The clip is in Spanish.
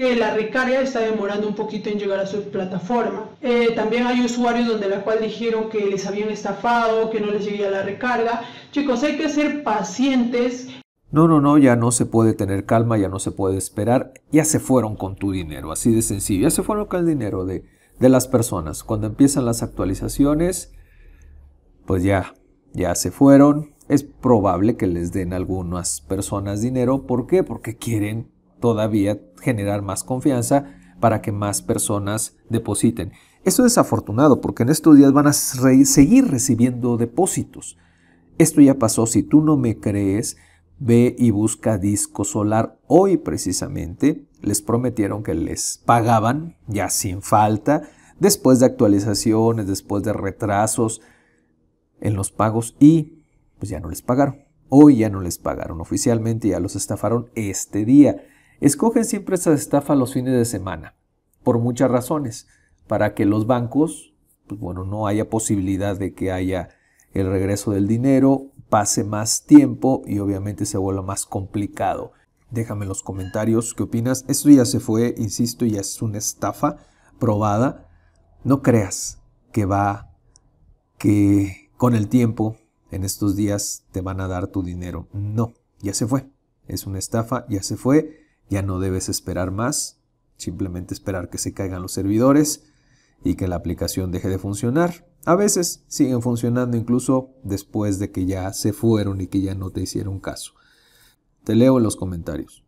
que la recarga está demorando un poquito en llegar a su plataforma. Eh, también hay usuarios donde la cual dijeron que les habían estafado, que no les llegaría la recarga. Chicos, hay que ser pacientes. No, no, no, ya no se puede tener calma, ya no se puede esperar, ya se fueron con tu dinero, así de sencillo, ya se fueron con el dinero de, de las personas. Cuando empiezan las actualizaciones, pues ya, ya se fueron. Es probable que les den algunas personas dinero. ¿Por qué? Porque quieren todavía generar más confianza para que más personas depositen. Eso es desafortunado porque en estos días van a seguir recibiendo depósitos. Esto ya pasó. Si tú no me crees, ve y busca disco solar. Hoy precisamente les prometieron que les pagaban ya sin falta, después de actualizaciones, después de retrasos en los pagos y pues ya no les pagaron. Hoy ya no les pagaron oficialmente, ya los estafaron este día. Escogen siempre esta estafa los fines de semana, por muchas razones, para que los bancos, pues bueno, no haya posibilidad de que haya el regreso del dinero, pase más tiempo y obviamente se vuelva más complicado. Déjame en los comentarios qué opinas. Esto ya se fue, insisto, ya es una estafa probada. No creas que va, que con el tiempo, en estos días, te van a dar tu dinero. No, ya se fue. Es una estafa, ya se fue ya no debes esperar más, simplemente esperar que se caigan los servidores y que la aplicación deje de funcionar. A veces siguen funcionando incluso después de que ya se fueron y que ya no te hicieron caso. Te leo en los comentarios.